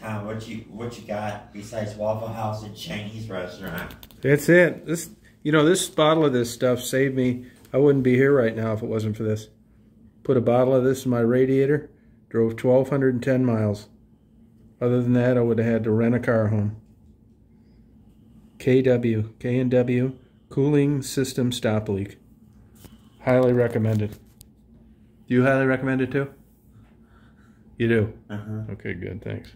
town, what you what you got besides Waffle House and Chinese restaurant? That's it. This, you know, this bottle of this stuff saved me. I wouldn't be here right now if it wasn't for this. Put a bottle of this in my radiator. Drove 1,210 miles. Other than that, I would have had to rent a car home. KW, K&W, cooling system stop leak. Highly recommended. Do you highly recommend it too? You do? Uh-huh. Okay, good. Thanks.